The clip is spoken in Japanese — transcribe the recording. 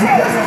Yeah!